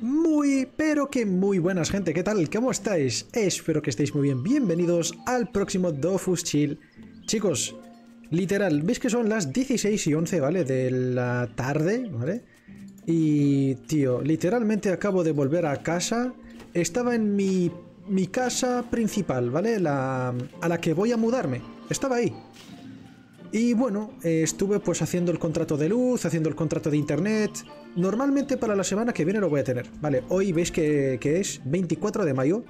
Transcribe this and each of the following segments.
Muy, pero que muy buenas gente, ¿qué tal? ¿Cómo estáis? Espero que estéis muy bien. Bienvenidos al próximo Dofus Chill. Chicos, literal, veis que son las 16 y 11, ¿vale? De la tarde, ¿vale? Y, tío, literalmente acabo de volver a casa. Estaba en mi, mi casa principal, ¿vale? La, a la que voy a mudarme. Estaba ahí. Y bueno, eh, estuve pues haciendo el contrato de luz, haciendo el contrato de internet. Normalmente para la semana que viene lo voy a tener. Vale, hoy veis que, es 24 de mayo.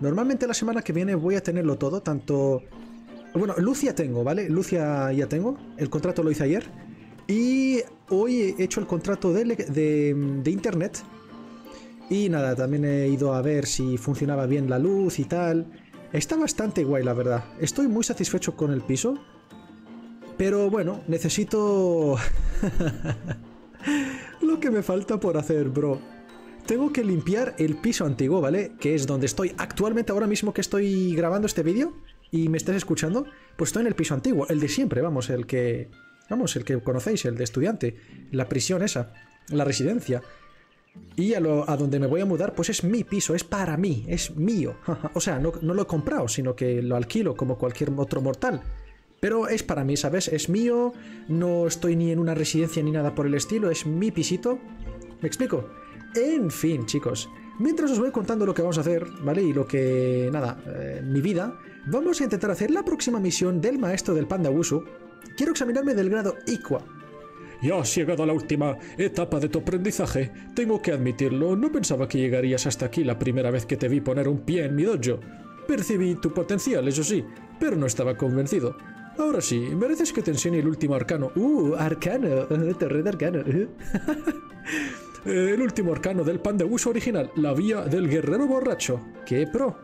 Normalmente la semana que viene voy a tenerlo todo, tanto... Bueno, luz ya tengo, ¿vale? Luz ya, ya tengo. El contrato lo hice ayer. Y hoy he hecho el contrato de, de, de internet. Y nada, también he ido a ver si funcionaba bien la luz y tal. Está bastante guay, la verdad. Estoy muy satisfecho con el piso. Pero bueno, necesito... Lo que me falta por hacer, bro. Tengo que limpiar el piso antiguo, ¿vale? Que es donde estoy actualmente ahora mismo que estoy grabando este vídeo y me estás escuchando. Pues estoy en el piso antiguo, el de siempre, vamos, el que... Vamos, el que conocéis, el de estudiante. La prisión esa, la residencia. Y a, lo, a, donde me voy a mudar, pues es mi piso, es para mí, es mío. o sea, no, no, lo he comprado, sino que lo alquilo como cualquier otro mortal. Pero es para mí, ¿sabes? Es mío, no estoy ni en una residencia ni nada por el estilo, es mi pisito. ¿Me explico? En fin, chicos, mientras os voy contando lo que vamos a hacer, ¿vale? Y lo que, nada, eh, mi vida, vamos a intentar hacer la próxima misión del maestro del Panda Wusu. Quiero examinarme del grado Iqua. Ya has llegado a la última etapa de tu aprendizaje. Tengo que admitirlo, no pensaba que llegarías hasta aquí la primera vez que te vi poner un pie en mi dojo. Percibí tu potencial, eso sí, pero no estaba convencido. Ahora sí, mereces que te enseñe el último arcano. ¡Uh! Arcano. Torre de arcano. el último arcano del pan de uso original, la vía del guerrero borracho. ¡Qué pro!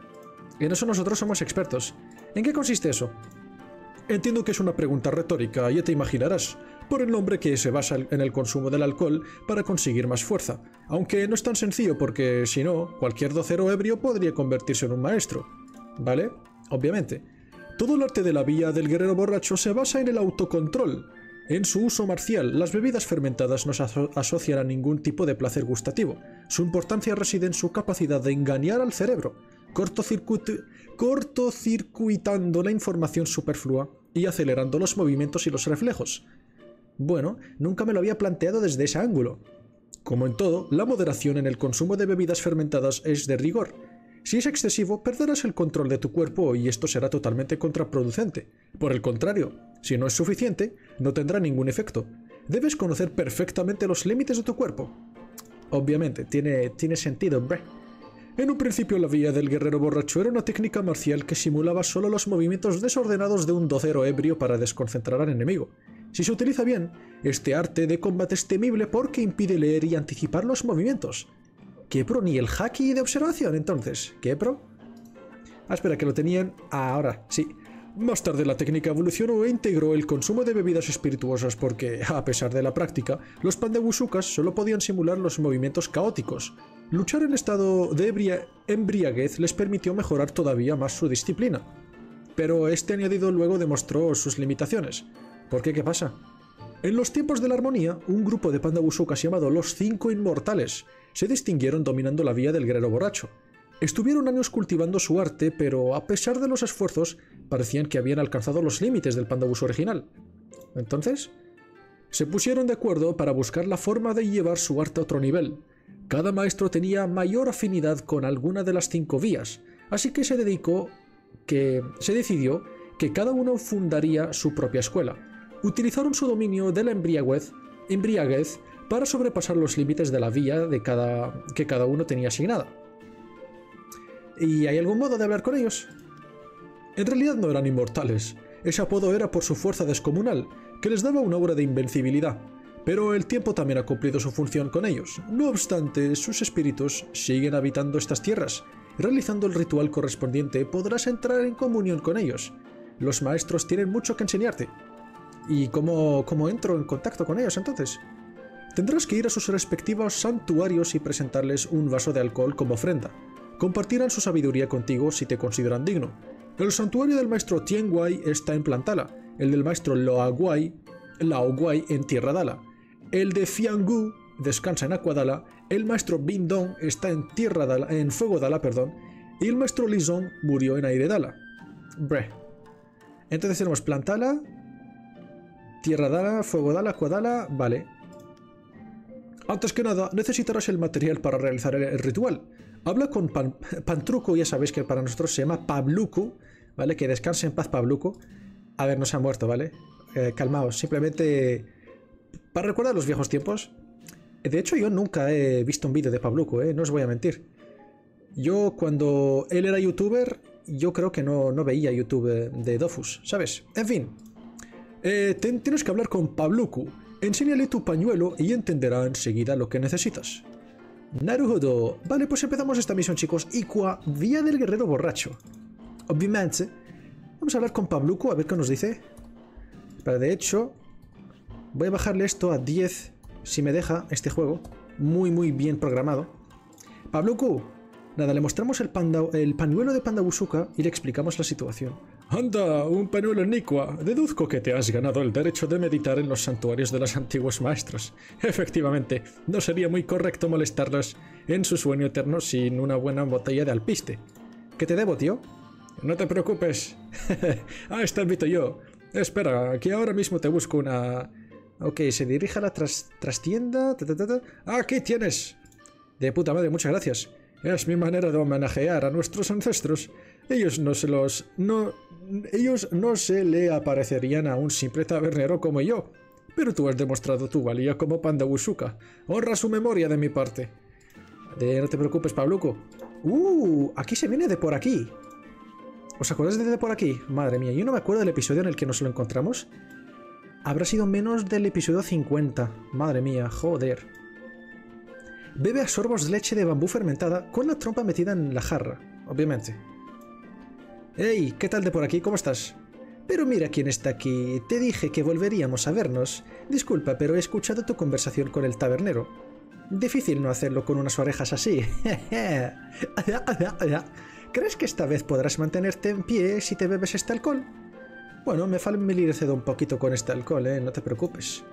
En eso nosotros somos expertos. ¿En qué consiste eso? Entiendo que es una pregunta retórica, ya te imaginarás, por el nombre que se basa en el consumo del alcohol para conseguir más fuerza, aunque no es tan sencillo porque, si no, cualquier docero ebrio podría convertirse en un maestro. ¿Vale? Obviamente. Todo el arte de la vía del guerrero borracho se basa en el autocontrol. En su uso marcial, las bebidas fermentadas no se aso asocian a ningún tipo de placer gustativo. Su importancia reside en su capacidad de engañar al cerebro, cortocircuitando la información superflua y acelerando los movimientos y los reflejos. Bueno, nunca me lo había planteado desde ese ángulo. Como en todo, la moderación en el consumo de bebidas fermentadas es de rigor, si es excesivo, perderás el control de tu cuerpo y esto será totalmente contraproducente. Por el contrario, si no es suficiente, no tendrá ningún efecto. Debes conocer perfectamente los límites de tu cuerpo. Obviamente, tiene, tiene sentido, hombre. En un principio la vía del guerrero borracho era una técnica marcial que simulaba solo los movimientos desordenados de un docero ebrio para desconcentrar al enemigo. Si se utiliza bien, este arte de combate es temible porque impide leer y anticipar los movimientos. ¿Qué pro? Ni el haki de observación, entonces. ¿Qué pro? Ah, espera, que lo tenían ahora, sí. Más tarde la técnica evolucionó e integró el consumo de bebidas espirituosas porque, a pesar de la práctica, los pandewusukas solo podían simular los movimientos caóticos. Luchar en estado de embriaguez les permitió mejorar todavía más su disciplina. Pero este añadido luego demostró sus limitaciones. ¿Por qué? ¿Qué pasa? En los tiempos de la armonía, un grupo de pandawusukas llamado los Cinco Inmortales se distinguieron dominando la vía del guerrero borracho. Estuvieron años cultivando su arte, pero a pesar de los esfuerzos, parecían que habían alcanzado los límites del pandabuso original. Entonces, se pusieron de acuerdo para buscar la forma de llevar su arte a otro nivel. Cada maestro tenía mayor afinidad con alguna de las cinco vías, así que se dedicó que se decidió que cada uno fundaría su propia escuela. Utilizaron su dominio de la embriaguez, embriaguez para sobrepasar los límites de la vía de cada, que cada uno tenía asignada. ¿Y hay algún modo de hablar con ellos? En realidad no eran inmortales. Ese apodo era por su fuerza descomunal, que les daba una aura de invencibilidad. Pero el tiempo también ha cumplido su función con ellos. No obstante, sus espíritus siguen habitando estas tierras. Realizando el ritual correspondiente podrás entrar en comunión con ellos. Los maestros tienen mucho que enseñarte. ¿Y cómo, cómo entro en contacto con ellos entonces? Tendrás que ir a sus respectivos santuarios y presentarles un vaso de alcohol como ofrenda. Compartirán su sabiduría contigo si te consideran digno. El santuario del maestro Tianguai está en Plantala, el del maestro Loaguai, Laoguai en Tierra Dala, el de Fiangu descansa en Aquadala el maestro Bindong está en tierra Dala, en fuego Dala, perdón, y el maestro Lizong murió en aire Dala. Bre. Entonces tenemos Plantala, Tierra Dala, Fuego Dala, Cuadala, vale. Antes que nada, necesitarás el material para realizar el, ritual. Habla con Pantruco, ya sabéis que para nosotros se llama Pabluco, ¿vale? Que descanse en paz Pabluco. A ver, no se ha muerto, ¿vale? Eh, calmaos, simplemente para recordar los viejos tiempos. De hecho, yo nunca he visto un vídeo de Pabluco, ¿eh? No os voy a mentir. Yo cuando él era youtuber, yo creo que no, no veía YouTube de Dofus, ¿sabes? En fin. Eh, tienes que hablar con Pabluku. Enséñale tu pañuelo y entenderá enseguida lo que necesitas. Naruhodo. Vale, pues empezamos esta misión, chicos. Iqua, Vía del Guerrero Borracho. Obviamente. Vamos a hablar con Pabluku a ver qué nos dice. Pero de hecho, voy a bajarle esto a 10 si me deja este juego. Muy, muy bien programado. Pabluku, Nada, le mostramos el, el pañuelo de Panda Busuka y le explicamos la situación. Anda, un pañuelo Nikwa. Deduzco que te has ganado el derecho de meditar en los santuarios de los antiguos maestros. Efectivamente, no sería muy correcto molestarlos en su sueño eterno sin una buena botella de alpiste. ¿Qué te debo, tío? No te preocupes. ah, está invito yo. Espera, que ahora mismo te busco una... Ok, se dirige a la trastienda. Ah, aquí tienes. De puta madre, muchas gracias. Es mi manera de homenajear a nuestros ancestros. Ellos no se los. no. ellos no se le aparecerían a un simple tabernero como yo. Pero tú has demostrado tu valía como Panda Wusuka. Honra su memoria de mi parte. No te preocupes, Pabluco. ¡Uh! Aquí se viene de por aquí. ¿Os acordáis de de por aquí? Madre mía, yo no me acuerdo del episodio en el que nos lo encontramos. Habrá sido menos del episodio 50. Madre mía, joder. Bebe a sorbos leche de bambú fermentada con la trompa metida en la jarra, obviamente. ¡Hey! ¿Qué tal de por aquí? ¿Cómo estás? Pero mira quién está aquí. Te dije que volveríamos a vernos. Disculpa, pero he escuchado tu conversación con el tabernero. Difícil no hacerlo con unas orejas así. ¿Crees que esta vez podrás mantenerte en pie si te bebes este alcohol? Bueno, me familiaricé un poquito con este alcohol, ¿eh? No te preocupes.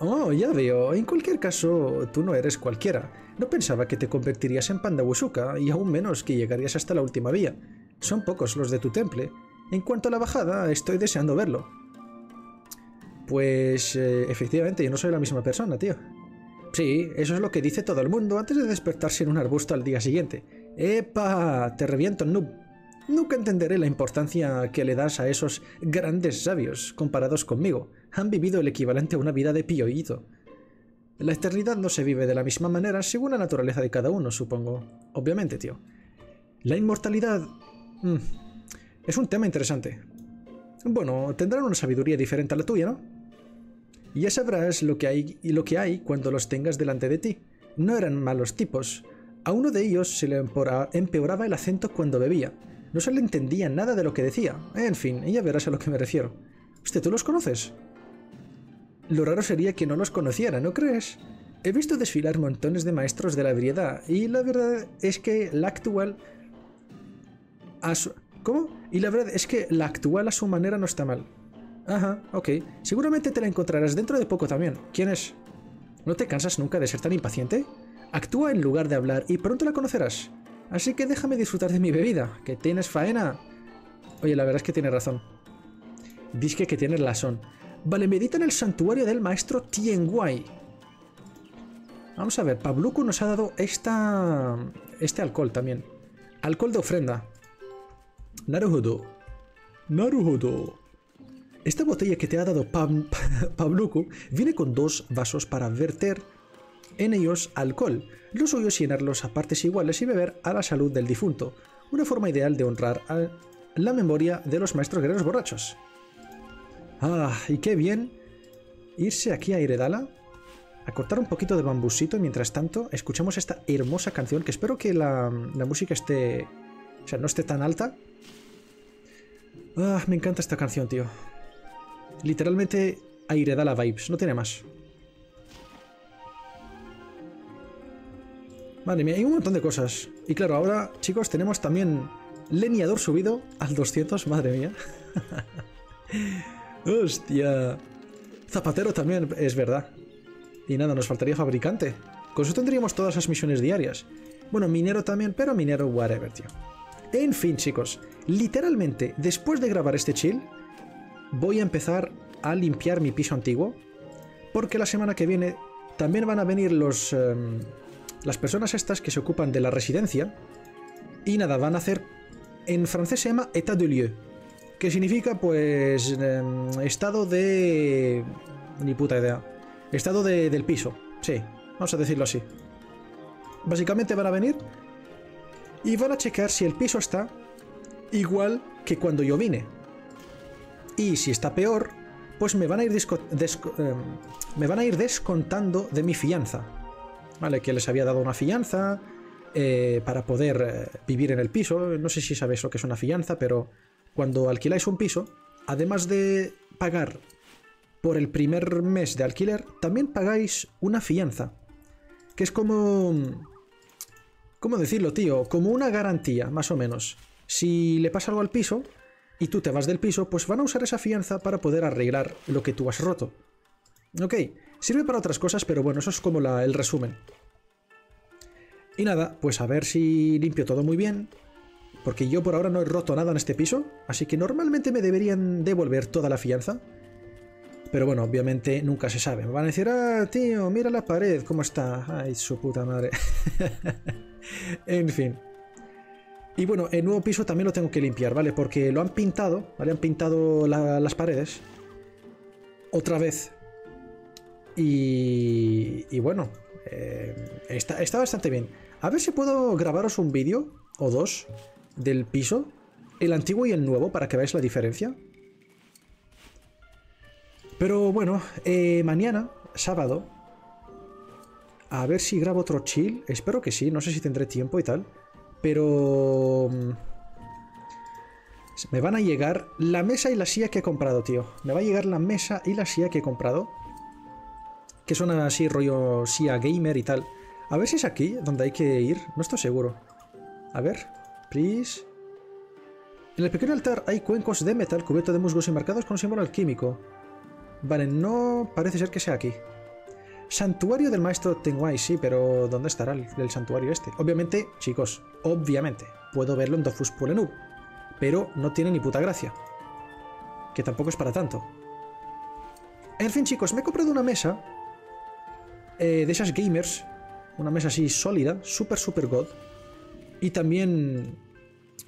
Oh, ya veo. En cualquier caso, tú no eres cualquiera. No pensaba que te convertirías en Panda Wusuka y aún menos que llegarías hasta la última vía. Son pocos los de tu temple. En cuanto a la bajada, estoy deseando verlo. Pues eh, efectivamente, yo no soy la misma persona, tío. Sí, eso es lo que dice todo el mundo antes de despertarse en un arbusto al día siguiente. ¡Epa! Te reviento, noob. Nunca entenderé la importancia que le das a esos grandes sabios comparados conmigo han vivido el equivalente a una vida de pioído. La eternidad no se vive de la misma manera según la naturaleza de cada uno, supongo. Obviamente, tío. La inmortalidad... Mm, es un tema interesante. Bueno, tendrán una sabiduría diferente a la tuya, ¿no? Ya sabrás lo que hay y lo que hay cuando los tengas delante de ti. No eran malos tipos. A uno de ellos se le empeoraba el acento cuando bebía. No se le entendía nada de lo que decía. En fin, ya verás a lo que me refiero. ¿Usted tú los conoces? Lo raro sería que no los conociera, ¿no crees? He visto desfilar montones de maestros de la briedad y la verdad es que la actual... ¿Cómo? Y la verdad es que la actual a su manera no está mal. Ajá, ok. Seguramente te la encontrarás dentro de poco también. ¿Quién es? ¿No te cansas nunca de ser tan impaciente? Actúa en lugar de hablar y pronto la conocerás. Así que déjame disfrutar de mi bebida, que tienes faena. Oye, la verdad es que tienes razón. Disque que tienes razón. Vale, medita en el santuario del maestro Tienguai. Vamos a ver, Pabluku nos ha dado esta, este alcohol también. Alcohol de ofrenda. Naruhodo. Naruhodo. Esta botella que te ha dado Pabluku viene con dos vasos para verter en ellos alcohol. Lo suyo es llenarlos a partes iguales y beber a la salud del difunto. Una forma ideal de honrar a la memoria de los maestros guerreros borrachos. Ah, y qué bien irse aquí a Iredala, a cortar un poquito de bambusito y mientras tanto escuchamos esta hermosa canción que espero que la, música esté... O sea, no esté tan alta. Ah, me encanta esta canción, tío. Literalmente Iredala vibes, no tiene más. Madre mía, hay un montón de cosas. Y claro, ahora, chicos, tenemos también leñador subido al 200, madre mía. Hostia. Zapatero también es verdad. Y nada, nos faltaría fabricante. Con eso tendríamos todas las misiones diarias. Bueno, minero también, pero minero whatever, tío. En fin, chicos, literalmente, después de grabar este chill, voy a empezar a limpiar mi piso antiguo, porque la semana que viene también van a venir los, em, las personas estas que se ocupan de la residencia, y nada, van a hacer, en francés se llama état de lieu, que significa pues em, estado de... ni puta idea. Estado de, del piso, sí, vamos a decirlo así. Básicamente van a venir y van a checar si el piso está igual que cuando yo vine. Y si está peor, pues me van a ir, em, me van a ir descontando de mi fianza. ¿Vale? Que les había dado una fianza eh, para poder eh, vivir en el piso. No sé si sabéis lo que es una fianza, pero cuando alquiláis un piso, además de pagar por el primer mes de alquiler, también pagáis una fianza. Que es como ¿Cómo decirlo, tío? Como una garantía, más o menos. Si le pasa algo al piso y tú te vas del piso, pues van a usar esa fianza para poder arreglar lo que tú has roto. Ok, sirve para otras cosas, pero bueno, eso es como el resumen. Y nada, pues a ver si limpio todo muy bien, porque yo por ahora no he roto nada en este piso, así que normalmente me deberían devolver toda la fianza. Pero bueno, obviamente nunca se sabe. Me van a decir, ah, tío, mira la pared, ¿cómo está? Ay, su puta madre. en fin. Y bueno, el nuevo piso también lo tengo que limpiar, ¿vale? Porque lo han pintado, ¿vale? Han pintado las paredes. Otra vez. Y, y bueno, eh, está, está bastante bien. A ver si puedo grabaros un vídeo o dos del piso, el antiguo y el nuevo, para que veáis la diferencia. Pero bueno, eh, mañana, sábado, a ver si grabo otro chill. Espero que sí, no sé si tendré tiempo y tal. Pero... Mm, me van a llegar la mesa y la silla que he comprado, tío. Me va a llegar la mesa y la silla que he comprado. Que son así rollo silla gamer y tal. A ver si es aquí donde hay que ir. No estoy seguro. A ver. Please. En el pequeño altar hay cuencos de metal cubierto de musgos y marcados con símbolo alquímico. Vale, no parece ser que sea aquí. Santuario del maestro Tenguai, sí, pero ¿dónde estará el, santuario este? Obviamente, chicos, obviamente, puedo verlo en Dofus Pulenub, pero no tiene ni puta gracia. Que tampoco es para tanto. En fin, chicos, me he comprado una mesa eh, de esas gamers, una mesa así sólida, super, super god, y también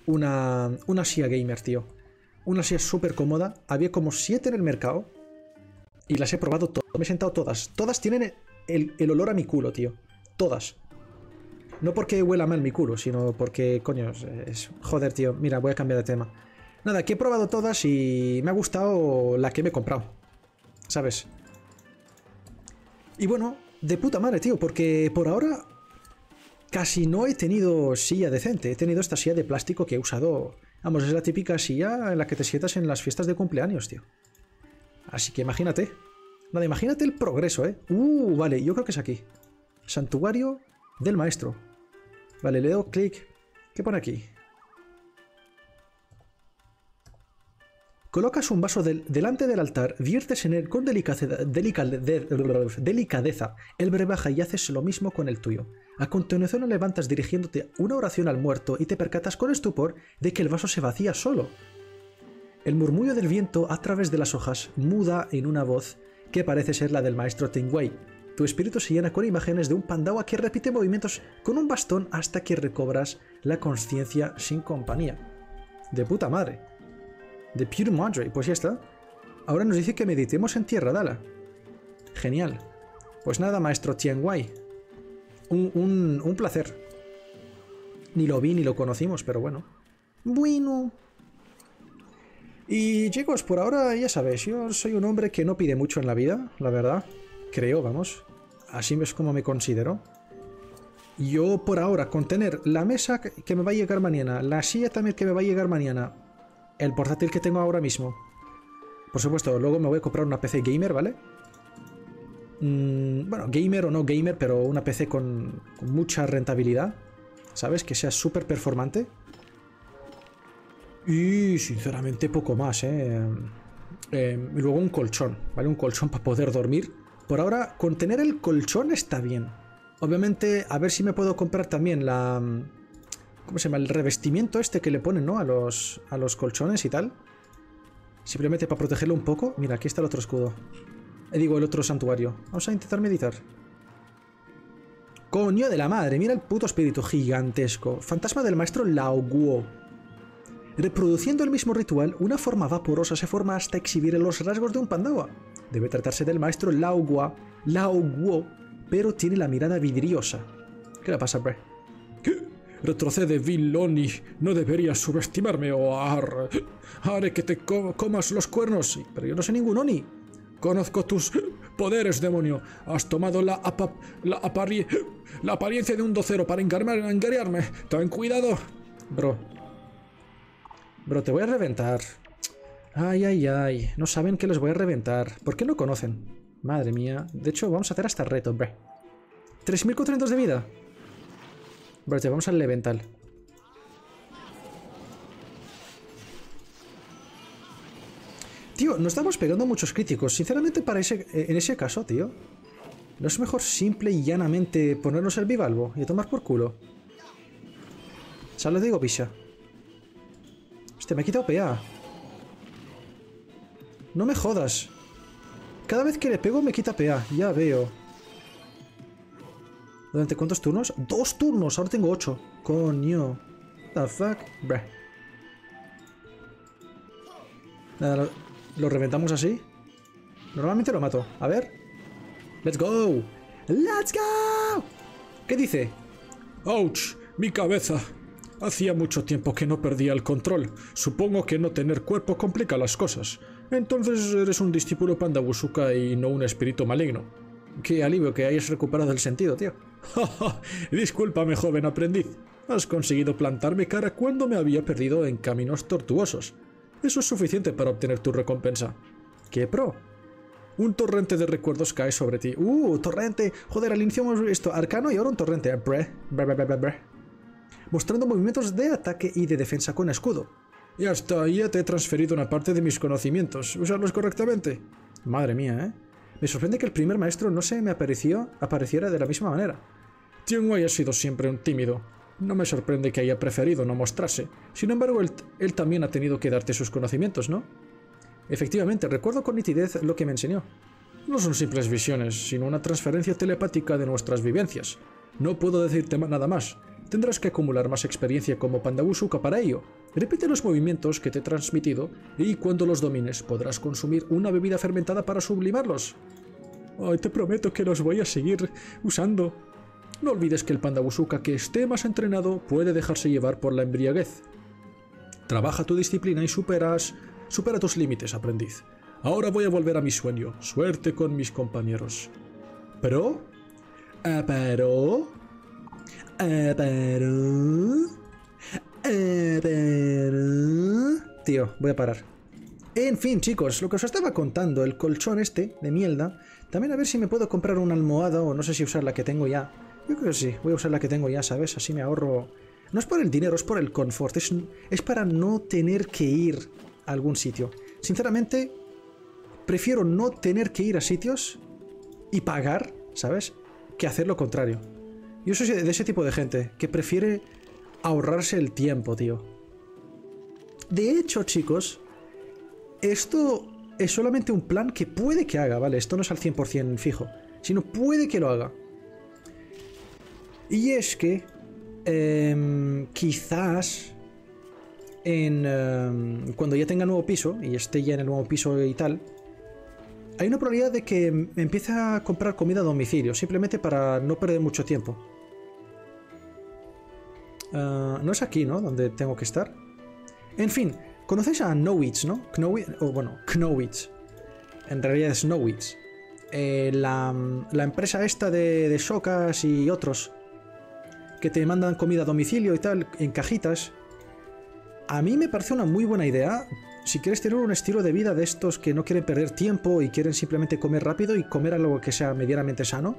una, una silla gamer, tío. Una silla súper cómoda, había como 7 en el mercado, y las he probado todas. Me he sentado todas. Todas tienen el, olor a mi culo, tío. Todas. No porque huela mal mi culo, sino porque, coño, es, Joder, tío. Mira, voy a cambiar de tema. Nada, que he probado todas y me ha gustado la que me he comprado. ¿Sabes? Y bueno, de puta madre, tío, porque por ahora casi no he tenido silla decente. He tenido esta silla de plástico que he usado... Vamos, es la típica silla en la que te sientas en las fiestas de cumpleaños, tío. Así que imagínate. Nada, imagínate el progreso, ¿eh? Uh, vale, yo creo que es aquí. Santuario del maestro. Vale, le doy clic. ¿Qué pone aquí? Colocas un vaso delante del altar, viertes en él con delicadeza, delicadeza el brebaje y haces lo mismo con el tuyo. A continuación levantas dirigiéndote una oración al muerto y te percatas con estupor de que el vaso se vacía solo. El murmullo del viento a través de las hojas muda en una voz que parece ser la del maestro Wei. Tu espíritu se llena con imágenes de un pandawa que repite movimientos con un bastón hasta que recobras la conciencia sin compañía. De puta madre. De pure madre. Pues ya está. Ahora nos dice que meditemos en tierra, Dala. Genial. Pues nada, maestro Tianguai. Un, un, un placer. Ni lo vi ni lo conocimos, pero bueno. Bueno. Y chicos, por ahora ya sabéis, yo soy un hombre que no pide mucho en la vida, la verdad. Creo, vamos. Así es como me considero. Yo por ahora, con tener la mesa que me va a llegar mañana, la silla también que me va a llegar mañana, el portátil que tengo ahora mismo. Por supuesto, luego me voy a comprar una PC gamer, ¿vale? Mm, bueno, gamer o no gamer, pero una PC con, con mucha rentabilidad. ¿Sabes? Que sea súper performante. Y sinceramente poco más, ¿eh? ¿eh? y luego un colchón, ¿vale? Un colchón para poder dormir. Por ahora, con tener el colchón está bien. Obviamente, a ver si me puedo comprar también la... ¿Cómo se llama? El revestimiento este que le ponen, ¿no? A los, a los colchones y tal. Simplemente para protegerlo un poco. Mira, aquí está el otro escudo. Eh, digo, el otro santuario. Vamos a intentar meditar. Coño de la madre, mira el puto espíritu gigantesco. Fantasma del maestro Laoguo. Reproduciendo el mismo ritual, una forma vaporosa se forma hasta exhibir los rasgos de un pandawa. Debe tratarse del maestro Laoguo, Laoguo, pero tiene la mirada vidriosa. ¿Qué le pasa, Bre? Retrocede, Viloni. No deberías subestimarme o haré que te comas los cuernos. Pero yo no soy ningún Oni. Conozco tus poderes, demonio. Has tomado la, la, la apariencia de un docero para engañarme. Ten cuidado. Bro. Bro, te voy a reventar. Ay, ay, ay. No saben que les voy a reventar. ¿Por qué no conocen? Madre mía. De hecho, vamos a hacer hasta reto, bre. 3.400 de vida. Bro, vamos al elemental. Tío, nos estamos pegando muchos críticos. Sinceramente, para eh, en ese caso, tío. ¿No es mejor simple y llanamente ponernos el bivalvo y tomar por culo? ¿Sabes lo digo, picha? Hostia, me he quitado PA. No me jodas. Cada vez que le pego me quita PA. Ya veo. ¿Durante cuántos turnos? ¡Dos turnos! Ahora tengo ocho. Coño. The fuck? Bruh. Nada, lo, lo, reventamos así. Normalmente lo mato. A ver. ¡Let's go! ¡Let's go! ¿Qué dice? ¡Ouch! Mi cabeza. Hacía mucho tiempo que no perdía el control. Supongo que no tener cuerpo complica las cosas. Entonces eres un discípulo Pandabusuka y no un espíritu maligno. Qué alivio que hayas recuperado el sentido, tío. Discúlpame, joven aprendiz. Has conseguido plantarme cara cuando me había perdido en caminos tortuosos. Eso es suficiente para obtener tu recompensa. ¿Qué pro? Un torrente de recuerdos cae sobre ti. ¡Uh! ¡Torrente! Joder, al inicio hemos visto arcano y ahora un torrente. Bre, bre, bre, bre, Mostrando movimientos de ataque y de defensa con escudo. Y hasta ahí ya te he transferido una parte de mis conocimientos. ¿Usarlos correctamente? Madre mía, ¿eh? Me sorprende que el primer maestro no se me apareció, apareciera de la misma manera. Tianwei ha sido siempre un tímido. No me sorprende que haya preferido no mostrarse. Sin embargo, él, él también ha tenido que darte sus conocimientos, ¿no? Efectivamente, recuerdo con nitidez lo que me enseñó. No son simples visiones, sino una transferencia telepática de nuestras vivencias. No puedo decirte nada más. Tendrás que acumular más experiencia como Pandabusuka para ello. Repite los movimientos que te he transmitido y cuando los domines podrás consumir una bebida fermentada para sublimarlos. Ay, te prometo que los voy a seguir usando. No olvides que el Pandabusuka que esté más entrenado puede dejarse llevar por la embriaguez. Trabaja tu disciplina y superas... Supera tus límites, aprendiz. Ahora voy a volver a mi sueño. Suerte con mis compañeros. ¿Pero? Ah, ¿Pero? Ah, ¿Pero? Ah, ¿Pero? Tío, voy a parar. En fin, chicos, lo que os estaba contando, el colchón este de mierda, también a ver si me puedo comprar una almohada o no sé si usar la que tengo ya. Yo creo que sí, voy a usar la que tengo ya, ¿sabes? Así me ahorro... No es por el dinero, es por el confort, es, es para no tener que ir a algún sitio. Sinceramente, prefiero no tener que ir a sitios y pagar, ¿sabes? Que hacer lo contrario. Yo soy de ese tipo de gente que prefiere ahorrarse el tiempo, tío. De hecho, chicos, esto es solamente un plan que puede que haga, ¿vale? Esto no es al 100% fijo, sino puede que lo haga. Y es que em, quizás en, em, cuando ya tenga nuevo piso y esté ya en el nuevo piso y tal, hay una probabilidad de que empiece a comprar comida a domicilio, simplemente para no perder mucho tiempo. Ah, no es aquí, ¿no? Donde tengo que estar. En fin, ¿conocéis a Knowitz, no? Knowitz, o bueno, Knowitz. En realidad es Knowitz. Eh, la, la, empresa esta de, de Shocas y otros que te mandan comida a domicilio y tal, en cajitas. A mí me parece una muy buena idea. Si quieres tener un estilo de vida de estos que no quieren perder tiempo y quieren simplemente comer rápido y comer algo que sea medianamente sano.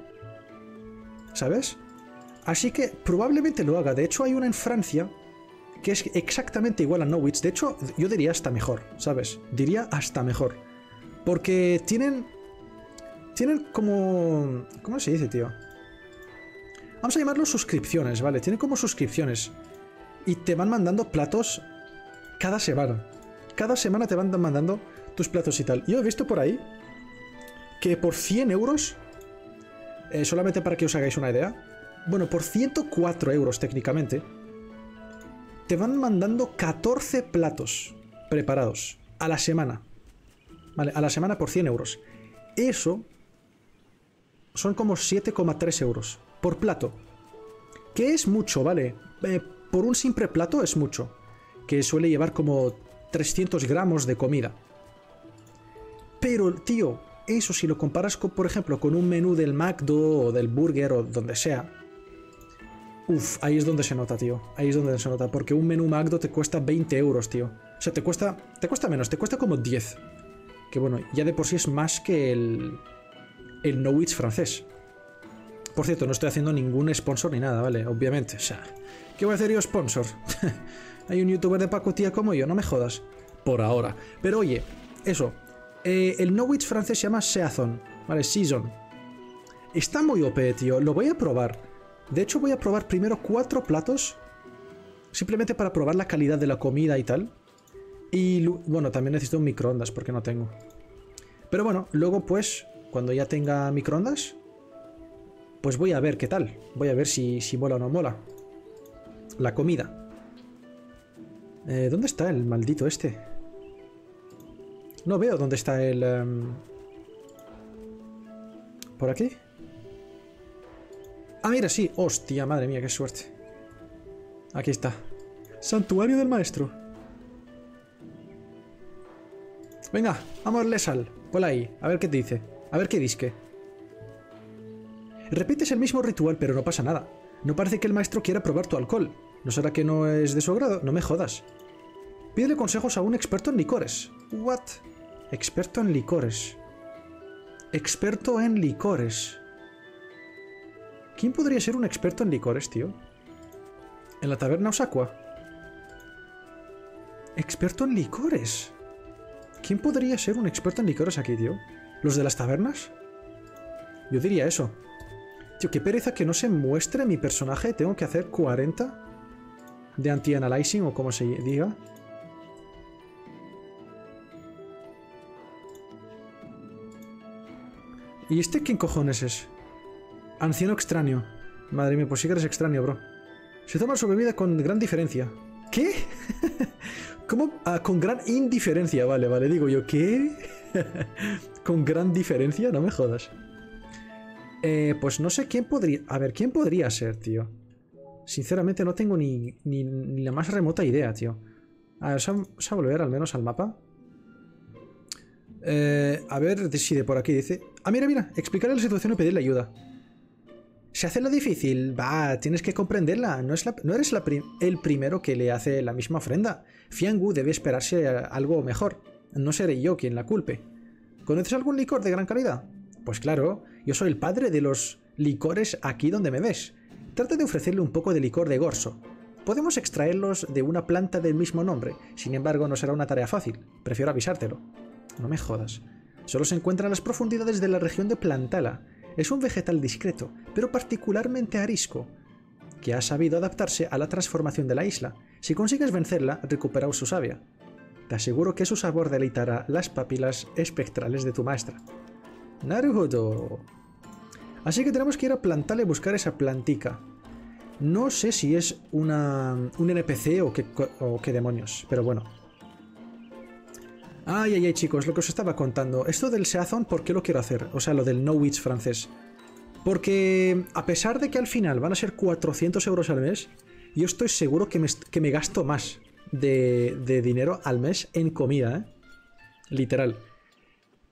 ¿Sabes? Así que probablemente lo haga. De hecho, hay una en Francia que es exactamente igual a Nowitz. De hecho, yo diría hasta mejor, ¿sabes? Diría hasta mejor. Porque tienen... Tienen como... ¿Cómo se dice, tío? Vamos a llamarlo suscripciones, ¿vale? Tiene como suscripciones. Y te van mandando platos cada semana. Cada semana te van mandando tus platos y tal. Yo he visto por ahí que por 100 euros, eh, solamente para que os hagáis una idea, bueno, por 104 euros técnicamente, te van mandando 14 platos preparados a la semana. Vale, a la semana por 100 euros. Eso son como 7,3 euros por plato. Que es mucho, ¿vale? Eh, por un simple plato es mucho. Que suele llevar como 300 gramos de comida. Pero, tío, eso si lo comparas, con, por ejemplo, con un menú del McDo o del Burger o donde sea. Uf, ahí es donde se nota, tío. Ahí es donde se nota. Porque un menú McDo te cuesta 20 euros, tío. O sea, te cuesta, te cuesta menos, te cuesta como 10. Que bueno, ya de por sí es más que el, el No francés. Por cierto, no estoy haciendo ningún sponsor ni nada, ¿vale? Obviamente, o sea, ¿qué voy a hacer yo sponsor? Hay un youtuber de pacotilla como yo, no me jodas. Por ahora. Pero oye, eso. Eh, el No francés se llama Season, ¿vale? Season. Está muy OP, tío. Lo voy a probar. De hecho, voy a probar primero cuatro platos. Simplemente para probar la calidad de la comida y tal. Y bueno, también necesito un microondas porque no tengo. Pero bueno, luego pues, cuando ya tenga microondas, pues voy a ver qué tal. Voy a ver si, si mola o no mola. La comida. Eh, ¿Dónde está el maldito este? No veo dónde está el... Em, ¿Por aquí? Ah, mira, sí. Hostia, madre mía, qué suerte. Aquí está. Santuario del maestro. Venga, vamos a sal. Por ahí, a ver qué te dice. A ver qué disque. Repites el mismo ritual, pero no pasa nada. No parece que el maestro quiera probar tu alcohol. ¿No será que no es de su agrado? No me jodas. Pídele consejos a un experto en licores. ¿What? Experto en licores. Experto en licores. ¿Quién podría ser un experto en licores, tío? ¿En la taberna Osakua? Experto en licores. ¿Quién podría ser un experto en licores aquí, tío? ¿Los de las tabernas? Yo diría eso. Tío, qué pereza que no se muestre mi personaje. Tengo que hacer 40 de anti-analyzing o como se diga. ¿Y este quién cojones es? Anciano extraño. Madre mía, pues sí que eres extraño, bro. Se toma su bebida con gran diferencia. ¿Qué? ¿Cómo? Ah, con gran indiferencia, vale, vale. Digo yo, ¿qué? ¿Con gran diferencia? No me jodas. Eh, pues no sé quién podría... A ver, ¿quién podría ser, tío? Sinceramente no tengo ni, ni, la más remota idea, tío. A ver, vamos a volver al menos al mapa. Eh, a ver si de por aquí dice... Ah, mira, mira, explicarle la situación y pedirle ayuda. Se hace lo difícil, va, tienes que comprenderla. No, es no eres el primero que le hace la misma ofrenda. Fiangu debe esperarse algo mejor. No seré yo quien la culpe. ¿Conoces algún licor de gran calidad? Pues claro, yo soy el padre de los licores aquí donde me ves. Trata de ofrecerle un poco de licor de gorso. Podemos extraerlos de una planta del mismo nombre, sin embargo no será una tarea fácil. Prefiero avisártelo. No me jodas. Solo se encuentra en las profundidades de la región de Plantala. Es un vegetal discreto, pero particularmente arisco, que ha sabido adaptarse a la transformación de la isla. Si consigues vencerla, recupera su savia. Te aseguro que su sabor deleitará las papilas espectrales de tu maestra. Naruhodo. Así que tenemos que ir a plantarle y buscar esa plantica. No sé si es una, un NPC o qué demonios, pero bueno. Ay, ay, ay, chicos, lo que os estaba contando. Esto del Season, ¿por qué lo quiero hacer? O sea, lo del No Witch francés. Porque a pesar de que al final van a ser 400 euros al mes, yo estoy seguro que me, gasto más de, dinero al mes en comida, ¿eh? Literal.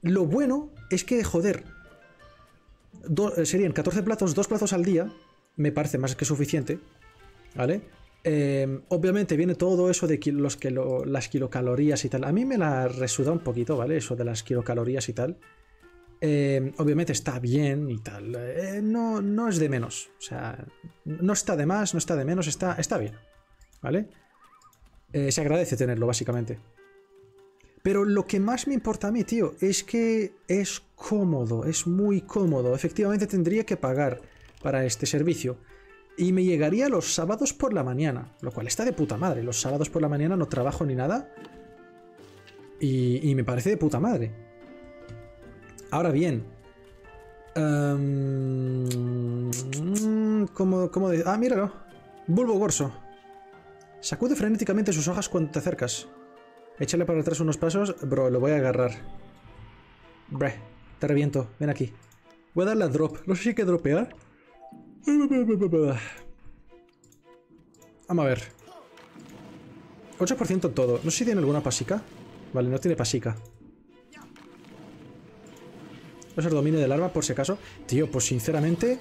Lo bueno es que, joder, serían 14 platos, 2 platos al día, me parece más que suficiente, ¿vale? Em, obviamente viene todo eso de los que las kilocalorías y tal. A mí me la resuda un poquito, ¿vale? Eso de las kilocalorías y tal. Em, obviamente está bien y tal. Eh, no, no es de menos. O sea, no está de más, no está de menos, está, está bien. ¿Vale? Eh, se agradece tenerlo, básicamente. Pero lo que más me importa a mí, tío, es que es cómodo, es muy cómodo. Efectivamente tendría que pagar para este servicio. Y me llegaría los sábados por la mañana, lo cual está de puta madre. Los sábados por la mañana no trabajo ni nada. Y, me parece de puta madre. Ahora bien. Um, ¿Cómo, cómo Ah, míralo. Bulbo gorso. Sacude frenéticamente sus hojas cuando te acercas. Échale para atrás unos pasos. Bro, lo voy a agarrar. Bre, te reviento. Ven aquí. Voy a darle a drop. No sé si hay que dropear. Vamos a ver. 8% todo. No sé si tiene alguna pasica. Vale, no tiene pasica. Voy a ser dominio del arma por si acaso. Tío, pues sinceramente...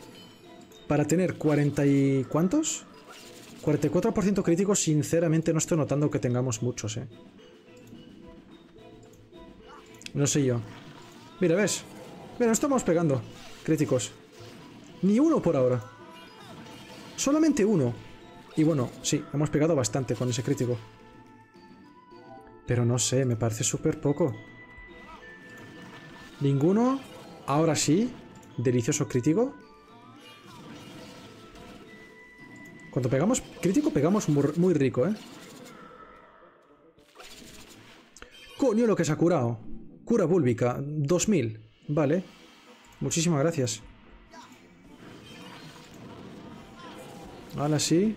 Para tener 40 y... ¿Cuántos? 44% críticos, sinceramente no estoy notando que tengamos muchos, eh. No sé yo. Mira, ¿ves? Mira, no estamos pegando. Críticos. Ni uno por ahora. Solamente uno. Y bueno, sí, hemos pegado bastante con ese crítico. Pero no sé, me parece súper poco. Ninguno. Ahora sí. Delicioso crítico. Cuando pegamos crítico, pegamos muy, rico, ¿eh? Coño, lo que se ha curado. Cura búlbica, 2000. Vale. Muchísimas gracias. Ahora sí.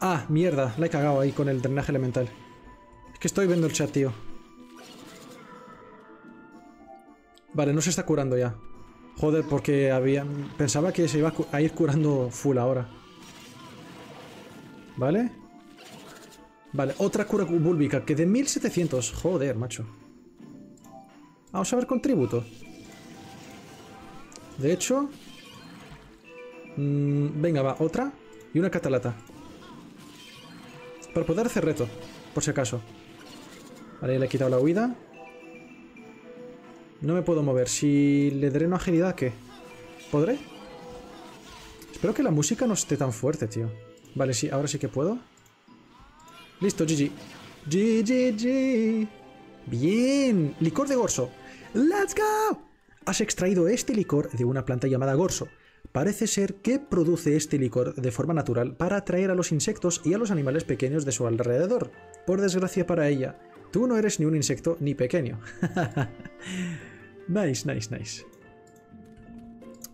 Ah, mierda. La he cagado ahí con el drenaje elemental. Es que estoy viendo el chat, tío. Vale, no se está curando ya. Joder, porque había... Pensaba que se iba a ir curando full ahora. ¿Vale? Vale, otra cura búlbica, que de 1700. Joder, macho. Vamos a ver con tributo. De hecho... Mmm, venga, va, otra. Y una catalata. Para poder hacer reto, por si acaso. Vale, le he quitado la huida. No me puedo mover. Si le dreno agilidad, ¿qué? ¿Podré? Espero que la música no esté tan fuerte, tío. Vale, sí, ahora sí que puedo. Listo, GG. GG. Bien. Licor de gorso. ¡Let's go! Has extraído este licor de una planta llamada gorso. Parece ser que produce este licor de forma natural para atraer a los insectos y a los animales pequeños de su alrededor. Por desgracia para ella, tú no eres ni un insecto ni pequeño. Nice, nice, nice.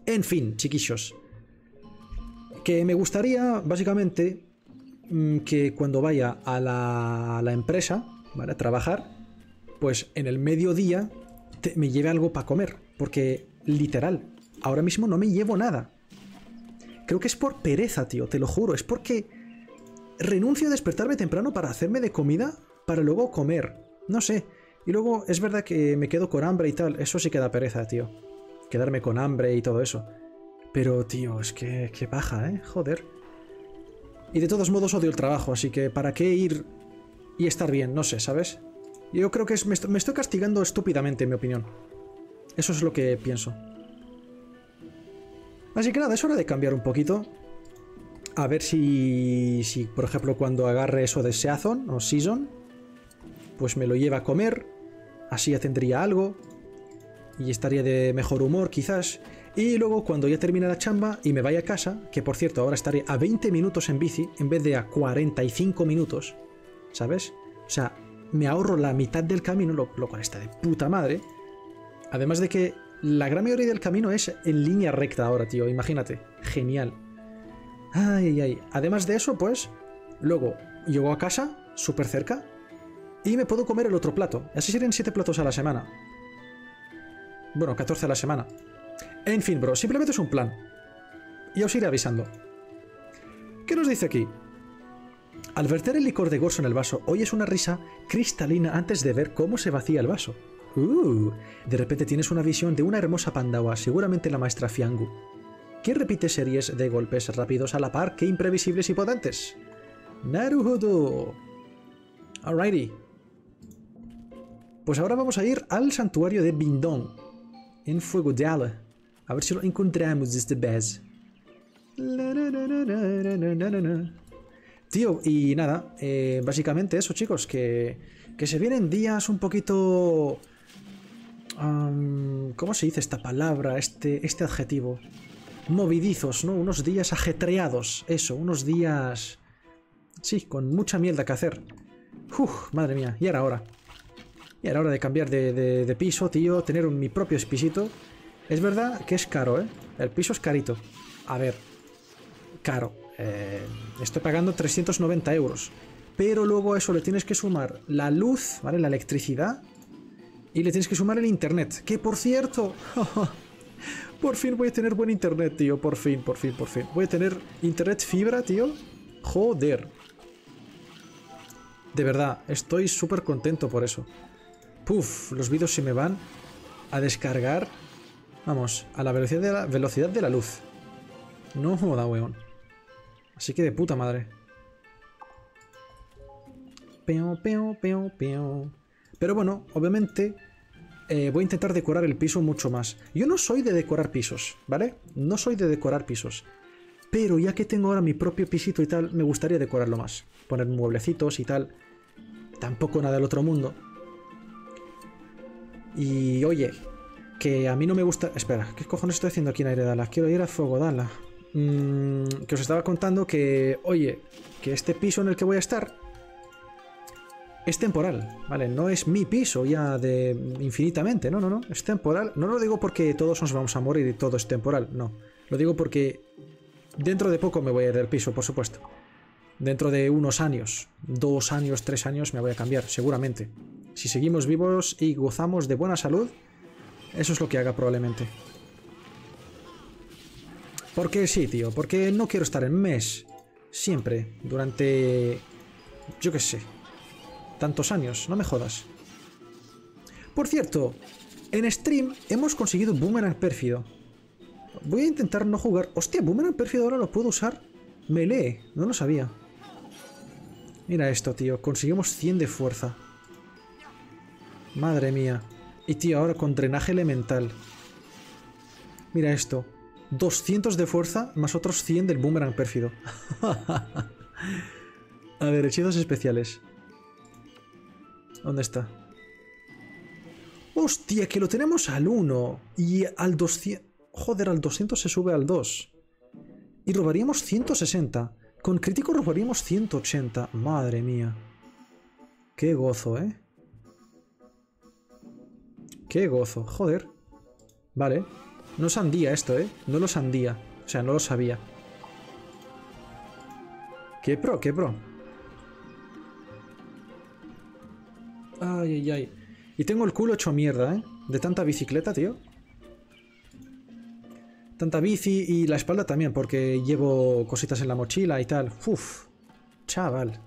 En fin, chiquillos. Que me gustaría, básicamente, mm, que cuando vaya a la, empresa, ¿vale? A trabajar, pues en el mediodía me lleve algo para comer. Porque, literal, ahora mismo no me llevo nada. Creo que es por pereza, tío, te lo juro. Es porque renuncio a despertarme temprano para hacerme de comida para luego comer. No sé. Y luego es verdad que me quedo con hambre y tal. Eso sí que da pereza, tío. Quedarme con hambre y todo eso. Pero, tío, es que, qué baja, ¿eh? Joder. Y de todos modos odio el trabajo, así que ¿para qué ir y estar bien? No sé, ¿sabes? Yo creo que me, estoy castigando estúpidamente, en mi opinión. Eso es lo que pienso. Así que nada, es hora de cambiar un poquito. A ver si, si por ejemplo, cuando agarre eso de Season o Season, pues me lo lleva a comer Así ya tendría algo y estaría de mejor humor quizás. Y luego cuando ya termine la chamba y me vaya a casa, que por cierto ahora estaré a 20 minutos en bici en vez de a 45 minutos, ¿sabes? O sea, me ahorro la mitad del camino, lo, cual está de puta madre. Además de que la gran mayoría del camino es en línea recta ahora, tío, imagínate. Genial. Ay, ay. Además de eso, pues, luego llego a casa, súper cerca, y me puedo comer el otro plato. Así serían 7 platos a la semana. Bueno, 14 a la semana. En fin, bro, simplemente es un plan. Y os iré avisando. ¿Qué nos dice aquí? Al verter el licor de gorso en el vaso, oyes una risa cristalina antes de ver cómo se vacía el vaso. Uh, de repente tienes una visión de una hermosa pandawa, seguramente la maestra Fiangu, que repite series de golpes rápidos a la par que imprevisibles y potentes. Naruhodo. Alrighty. Pues ahora vamos a ir al santuario de Bindong, en Fuego de Ala. A ver si lo encontramos este Bez. Tío, y nada, eh, básicamente eso, chicos, que, que se vienen días un poquito... ¿Cómo se dice esta palabra, este, este adjetivo? movidizos, ¿no? Unos días ajetreados, eso, unos días... Sí, con mucha mierda que hacer. Uf, madre mía, y era hora. Y era hora de cambiar de, piso, tío, tener mi propio pisito. Es verdad que es caro, ¿eh? El piso es carito. A ver, caro. Eh, estoy pagando 390 euros. Pero luego a eso le tienes que sumar la luz, ¿vale? La electricidad. Y le tienes que sumar el internet. Que por cierto... por fin voy a tener buen internet, tío. Por fin, por fin, por fin. Voy a tener internet fibra, tío. Joder. De verdad, estoy súper contento por eso. Puf, los vídeos se me van a descargar, vamos, a la velocidad de la, velocidad de la luz. No joda, weón. Así que de puta madre. Peo, peo, peo, peo. Pero bueno, obviamente eh, voy a intentar decorar el piso mucho más. Yo no soy de decorar pisos, ¿vale? No soy de decorar pisos. Pero ya que tengo ahora mi propio pisito y tal, me gustaría decorarlo más. Poner mueblecitos y tal. Tampoco nada del otro mundo. Y oye, que a mí no me gusta... Espera, ¿qué cojones estoy haciendo aquí en Airedala? Quiero ir a Fogodala. Mm, que os estaba contando que, oye, que este piso en el que voy a estar es temporal, ¿vale? No es mi piso ya de infinitamente, no, no, no, es temporal. No lo digo porque todos nos vamos a morir y todo es temporal, no. Lo digo porque Dentro de poco me voy a ir del piso, por supuesto. Dentro de unos años, dos años, tres años, me voy a cambiar, seguramente. Si seguimos vivos y gozamos de buena salud, eso es lo que haga probablemente. Porque sí, tío, porque no quiero estar en mes. Siempre, durante... Yo qué sé. Tantos años, no me jodas. Por cierto, en stream hemos conseguido Boomerang Pérfido. Voy a intentar no jugar... ¡Hostia! Boomerang Pérfido ahora lo puedo usar. Melee. No lo sabía. Mira esto, tío. Conseguimos 100 de fuerza. Madre mía. Y tío, ahora con drenaje elemental. Mira esto. 200 de fuerza más otros 100 del boomerang pérfido. A ver, hechizos especiales. ¿Dónde está? ¡Hostia! Que lo tenemos al 1 y al 200... Joder, al 200 se sube al 2. Y robaríamos 160. Con crítico robaríamos 180. Madre mía. Qué gozo, ¿eh? Qué gozo. Joder. Vale. No sandía esto, ¿eh? No lo sandía. O sea, no lo sabía. Qué pro, qué pro. Ay, ay, ay. Y tengo el culo hecho mierda, ¿eh? De tanta bicicleta, tío tanta bici y la espalda también, porque llevo cositas en la mochila y tal. Uf, chaval.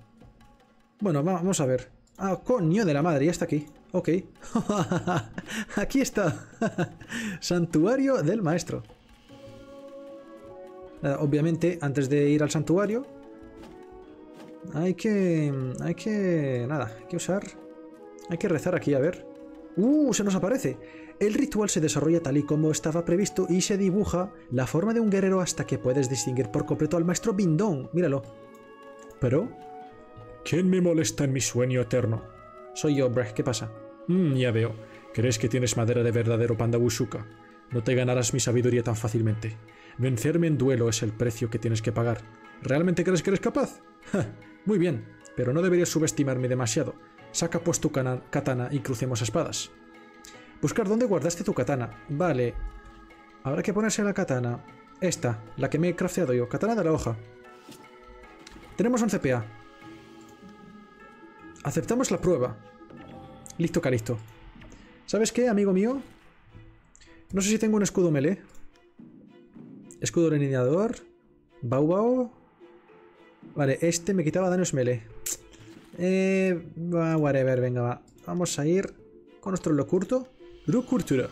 Bueno, vamos a ver. Ah, coño de la madre, ya está aquí. Ok. aquí está. santuario del maestro. obviamente, antes de ir al santuario, hay que... Hay que... Nada, hay que usar... Hay que rezar aquí, a ver. ¡Uh! Se nos aparece. El ritual se desarrolla tal y como estaba previsto y se dibuja la forma de un guerrero hasta que puedes distinguir por completo al maestro Bindón. Míralo. ¿Pero? ¿Quién me molesta en mi sueño eterno? Soy yo, Brecht. ¿Qué pasa? Mm, ya veo. ¿Crees que tienes madera de verdadero panda Wushuka? No te ganarás mi sabiduría tan fácilmente. Vencerme en duelo es el precio que tienes que pagar. ¿Realmente crees que eres capaz? muy bien, pero no deberías subestimarme demasiado. Saca pues tu katana y crucemos espadas. Buscar dónde guardaste tu katana. Vale. Habrá que ponerse la katana. Esta, la que me he crafteado yo. Katana de la hoja. Tenemos un CPA. Aceptamos la prueba. Listo, caristo. ¿Sabes qué, amigo mío? No sé si tengo un escudo melee. Escudo delineador. Bau Bau. Vale, este me quitaba daños melee. Eh, whatever, venga, va. Vamos a ir con nuestro locurto. Locurtura.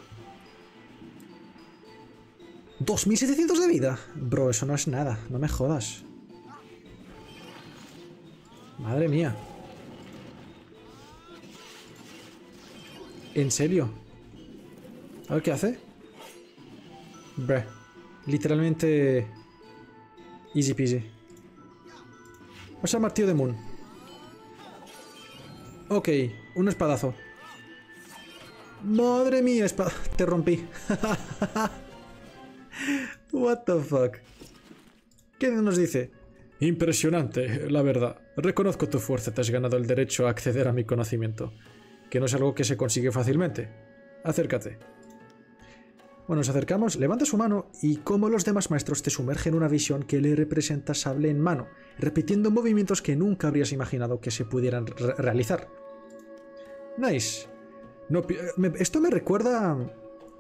2700 de vida. Bro, eso no es nada. No me jodas. Madre mía. ¿En serio? A ver qué hace. Bre. Literalmente... Easy peasy. Vamos a martillo de Moon. Ok, un espadazo. Madre mía, te rompí. What the fuck. ¿Qué nos dice? Impresionante, la verdad. Reconozco tu fuerza, te has ganado el derecho a acceder a mi conocimiento, que no es algo que se consigue fácilmente. Acércate. Bueno, nos acercamos, levanta su mano y como los demás maestros te sumerge en una visión que le representa sable en mano, repitiendo movimientos que nunca habrías imaginado que se pudieran realizar. Nice. No, esto me recuerda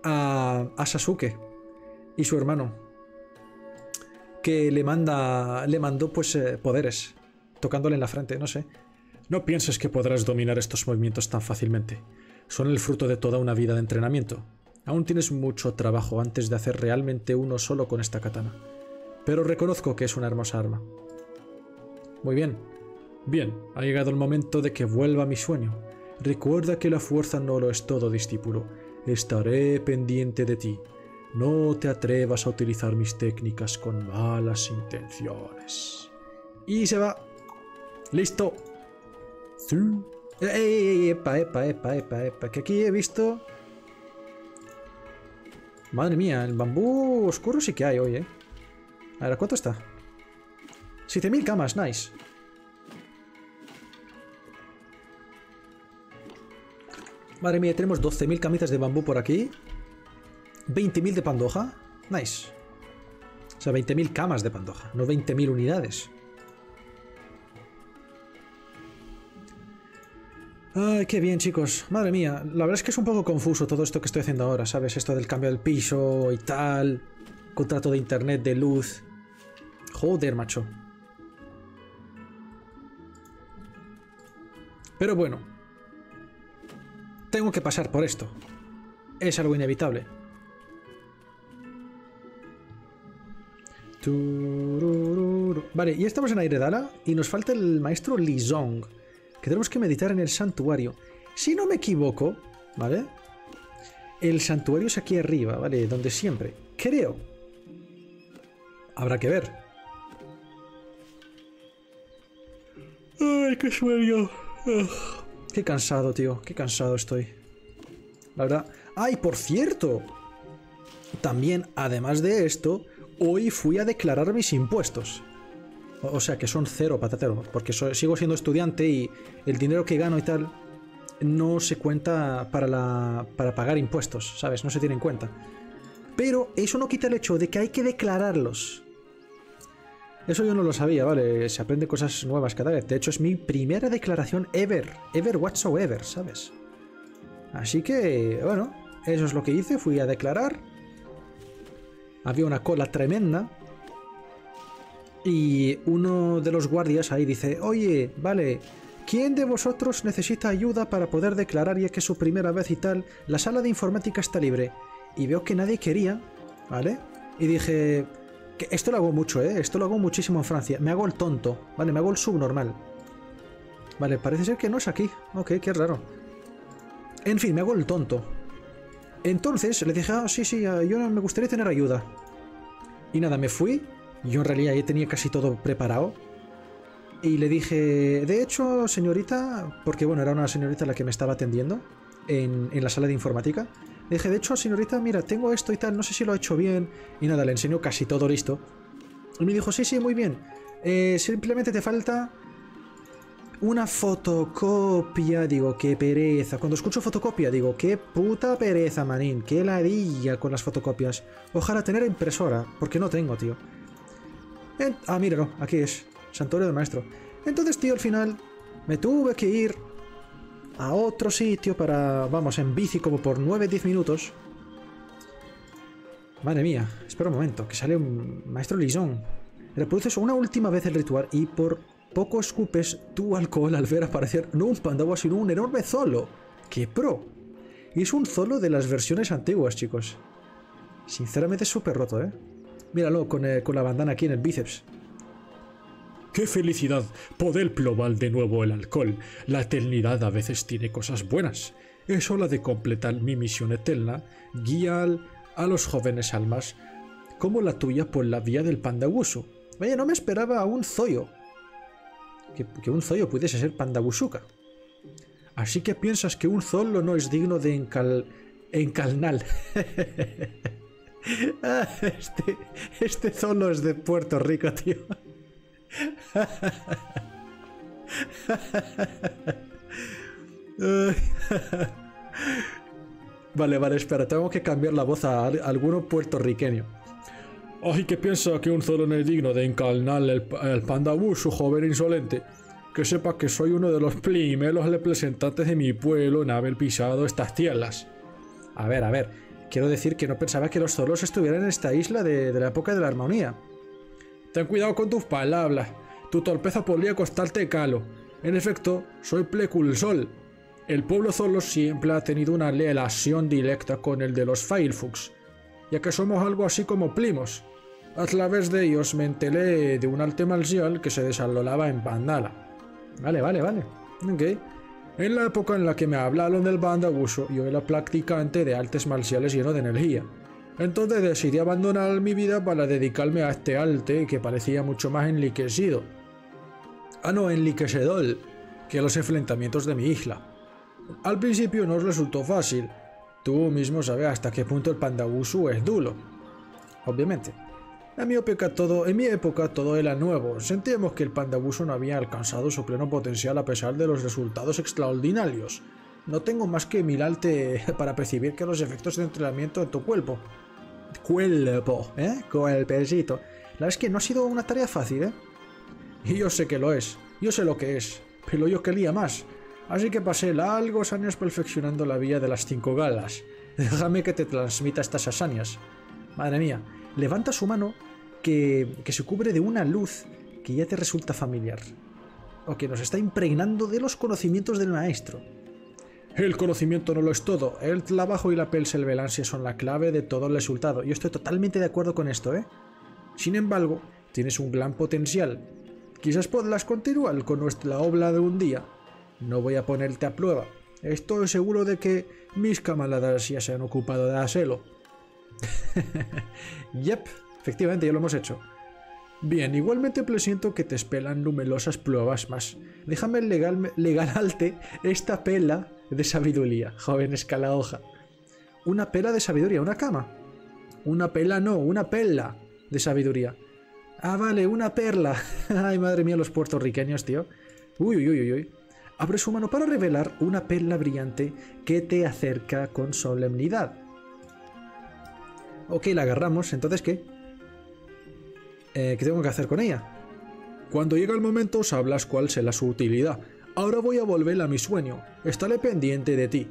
a, a Sasuke y su hermano, que le manda, le mandó pues eh, poderes, tocándole en la frente, no sé. No pienses que podrás dominar estos movimientos tan fácilmente. Son el fruto de toda una vida de entrenamiento. Aún tienes mucho trabajo antes de hacer realmente uno solo con esta katana. Pero reconozco que es una hermosa arma. Muy bien. Bien, ha llegado el momento de que vuelva mi sueño. Recuerda que la fuerza no lo es todo, discípulo. Estaré pendiente de ti. No te atrevas a utilizar mis técnicas con malas intenciones. Y se va. Listo. Sí. ¡Ey, epa, epa, epa, epa, epa! Que aquí he visto Madre mía, el bambú oscuro sí que hay hoy, ¿eh? A ver, ¿cuánto está? 7000 camas, nice. Madre mía, tenemos 12.000 camisas de bambú por aquí. 20.000 de pandoja. Nice. O sea, 20.000 camas de pandoja, no 20.000 unidades. Ay, qué bien, chicos. Madre mía, la verdad es que es un poco confuso todo esto que estoy haciendo ahora, ¿sabes? Esto del cambio del piso y tal. Contrato de internet, de luz. Joder, macho. Pero bueno. Tengo que pasar por esto. Es algo inevitable. Vale, y estamos en Airedala y nos falta el maestro Lizong que tenemos que meditar en el santuario. Si no me equivoco, ¿vale? El santuario es aquí arriba, ¿vale? Donde siempre. Creo. Habrá que ver. Ay, qué sueño. Qué cansado, tío. Qué cansado estoy. La verdad. ¡Ay, por cierto! También, además de esto, hoy fui a declarar mis impuestos. O sea que son cero patatero, porque sigo siendo estudiante y el dinero que gano y tal no se cuenta para, la, para pagar impuestos, ¿sabes? No se tiene en cuenta. Pero eso no quita el hecho de que hay que declararlos. Eso yo no lo sabía, ¿vale? Se aprende cosas nuevas cada vez. De hecho, es mi primera declaración ever. Ever whatsoever, ¿sabes? Así que, bueno, eso es lo que hice. Fui a declarar. Había una cola tremenda. Y uno de los guardias ahí dice, oye, vale, ¿quién de vosotros necesita ayuda para poder declarar ya que es su primera vez y tal? La sala de informática está libre. Y veo que nadie quería, ¿vale? Y dije, esto lo hago mucho, ¿eh? Esto lo hago muchísimo en Francia. Me hago el tonto, ¿vale? Me hago el subnormal. Vale, parece ser que no es aquí. Ok, qué raro. En fin, me hago el tonto. Entonces le dije, ah, sí, sí, yo me gustaría tener ayuda. Y nada, me fui yo en realidad ya tenía casi todo preparado. Y le dije, de hecho, señorita, porque bueno, era una señorita la que me estaba atendiendo en, la sala de informática. Le dije, de hecho, señorita, mira, tengo esto y tal, no sé si lo ha hecho bien. Y nada, le enseñó casi todo listo. Y me dijo, sí, sí, muy bien. Eh, simplemente te falta una fotocopia. Digo, qué pereza. Cuando escucho fotocopia, digo, qué puta pereza, manín. Qué ladilla con las fotocopias. Ojalá tener impresora, porque no tengo, tío ah, míralo, aquí es. Santuario del maestro. Entonces, tío, al final me tuve que ir a otro sitio para, vamos, en bici como por 9-10 minutos. Madre mía, espera un momento, que sale un maestro Lison. Reproduces una última vez el ritual y por poco escupes tu alcohol al ver aparecer no un pandawa, sino un enorme zolo. ¡Qué pro! Y es un zolo de las versiones antiguas, chicos. Sinceramente es súper roto, ¿eh? Míralo eh, con, la bandana aquí en el bíceps. ¡Qué felicidad! Poder probar de nuevo el alcohol. La eternidad a veces tiene cosas buenas. Es hora de completar mi misión eterna, guiar a los jóvenes almas como la tuya por la vía del pandawusu. Vaya, no me esperaba a un zoyo. Que, un zoyo pudiese ser pandawusuka. Así que piensas que un zolo no es digno de encal... encalnal. Ah, este, este es de Puerto Rico, tío. Vale, vale, espera, tengo que cambiar la voz a alguno puertorriqueño. Ay, ¿qué piensa que un Zolo no es digno de encarnar el, el panda su joven insolente? Que sepa que soy uno de los primeros representantes de mi pueblo en haber pisado estas tierras. A ver, a ver, quiero decir que no pensaba que los Zolos estuvieran en esta isla de, la época de la armonía. Ten cuidado con tus palabras. Tu torpeza podría costarte calo. En efecto, soy Pleculsol. El pueblo Zolo siempre ha tenido una relación directa con el de los Firefox, ya que somos algo así como primos. A través de ellos me enteré de un arte que se desarrollaba en Bandala. Vale, vale, vale. Ok. En la época en la que me hablaron del Bandaguso, yo era practicante de artes marciales lleno de energía. Entonces decidí abandonar mi vida para dedicarme a este arte que parecía mucho más enriquecido. Ah, no, enriquecedor que los enfrentamientos de mi isla. Al principio no resultó fácil. Tú mismo sabes hasta qué punto el Pandagusu es duro. Obviamente. Mi, época todo, en mi época todo era nuevo. Sentíamos que el Pandabuso no había alcanzado su pleno potencial a pesar de los resultados extraordinarios. No tengo más que mirarte para percibir que los efectos de entrenamiento en tu cuerpo. Cuerpo, ¿eh? Cuerpecito. La verdad es que no ha sido una tarea fácil, ¿eh? Y yo sé que lo es. Yo sé lo que es. Pero yo quería más. Así que pasé largos años perfeccionando la vía de las cinco galas. Déjame que te transmita estas hazañas. Madre mía, levanta su mano que, se cubre de una luz que ya te resulta familiar, o que nos está impregnando de los conocimientos del maestro. El conocimiento no lo es todo, el trabajo y la perseverancia son la clave de todo el resultado. Yo estoy totalmente de acuerdo con esto, ¿eh? Sin embargo, tienes un gran potencial. Quizás podrás continuar con nuestra obra de un día. No voy a ponerte a prueba. Estoy seguro de que mis camaradas ya se han ocupado de hacerlo. yep, efectivamente ya lo hemos hecho. Bien, igualmente presiento que te esperan numerosas pruebas más. Déjame legal, legalarte esta pela de sabiduría, joven escala hoja. Una pela de sabiduría, una cama. Una pela no, una pela de sabiduría. Ah, vale, una perla. Ay, madre mía, los puertorriqueños, tío. Uy, uy, uy, uy. Abre su mano para revelar una perla brillante que te acerca con solemnidad. Ok, la agarramos, entonces ¿qué? Eh, ¿Qué tengo que hacer con ella? Cuando llega el momento sablas cuál será su utilidad. Ahora voy a volver a mi sueño. Estaré pendiente de ti.